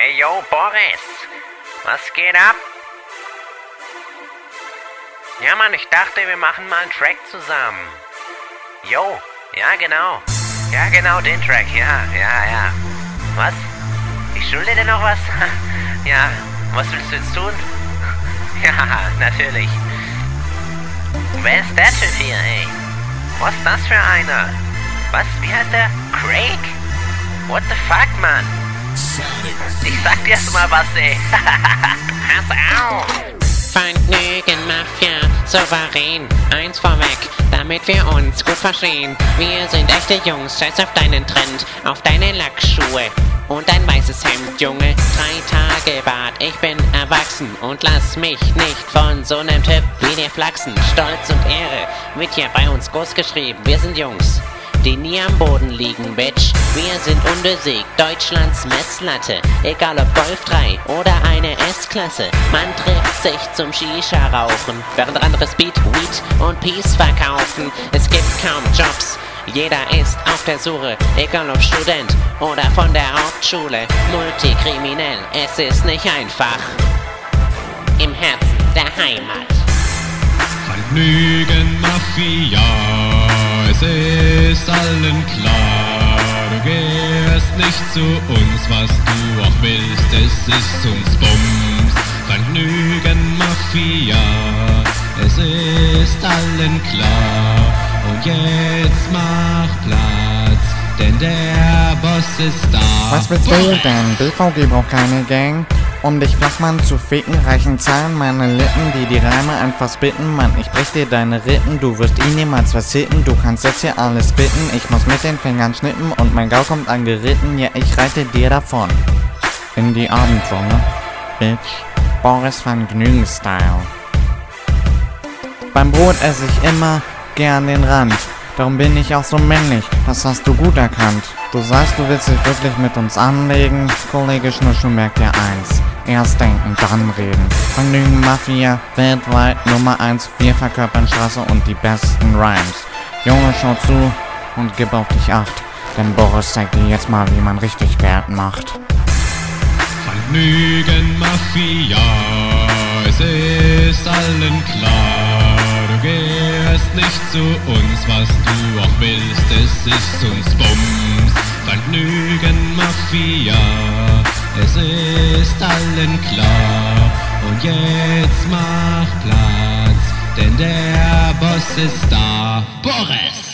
Hey yo, Boris. Was geht ab? Ja, Mann, ich dachte, wir machen mal einen Track zusammen. Yo, ja, genau. Ja, genau, den Track, ja, ja, ja. Was? Ich schulde dir noch was? ja, was willst du jetzt tun? ja, natürlich. Wer ist der Typ hier, ey? Was ist das für einer? Was, wie heißt der? Craig? What the fuck, Mann? Ich sag dir erst mal was, ey. Pass auf. Vergnügen Mafia, souverän, eins vorweg, damit wir uns gut verstehen. Wir sind echte Jungs, scheiß auf deinen Trend, auf deine Lackschuhe und dein weißes Hemd, Junge. Drei Tage Bart, ich bin erwachsen und lass mich nicht von so nem Typ wie dir flachsen. Stolz und Ehre wird hier bei uns groß geschrieben, wir sind Jungs die nie am Boden liegen, Bitch. Wir sind unbesiegt, Deutschlands Messlatte. Egal ob Golf 3 oder eine S-Klasse. Man trifft sich zum Shisha-Rauchen, während andere Speed, Weed und Peace verkaufen. Es gibt kaum Jobs. Jeder ist auf der Suche, egal ob Student oder von der Hauptschule. Multikriminell, es ist nicht einfach. Im Herzen der Heimat. Vergnügen Mafia, es ist allen klar. Du gehörst nicht zu uns, was du auch willst, es ist uns Bums. Vergnügen Mafia, es ist allen klar. Und jetzt mach Platz, denn der Boss ist da. Was willst du denn? BVG braucht keine Gang. Um dich Flachmann zu ficken, reichen Zahlen meine Lippen, die die Reime einfach spitten. Mann, ich brech dir deine Rippen, du wirst ihn niemals was hitten. Du kannst jetzt hier alles bitten, ich muss mit den Fingern schnippen und mein Gau kommt angeritten, ja, ich reite dir davon. In die Abendsonne, Bitch. Boris van Gnügen-Style. Beim Brot esse ich immer gern den Rand. Darum bin ich auch so männlich, das hast du gut erkannt. Du sagst, du willst dich wirklich mit uns anlegen. Kollege Schnuschel merkt dir eins. Erst denken, dann reden. Vergnügen Mafia, weltweit Nummer eins. Wir verkörpern Straße und die besten Rhymes. Junge, schau zu und gib auf dich acht. Denn Boris zeigt dir jetzt mal, wie man richtig Geld macht. Vergnügen Mafia, es ist allen klar. Du nicht zu uns, was du auch willst, es ist uns Bums. Vergnügen Mafia, es ist allen klar. Und jetzt mach Platz, denn der Boss ist da. Boris!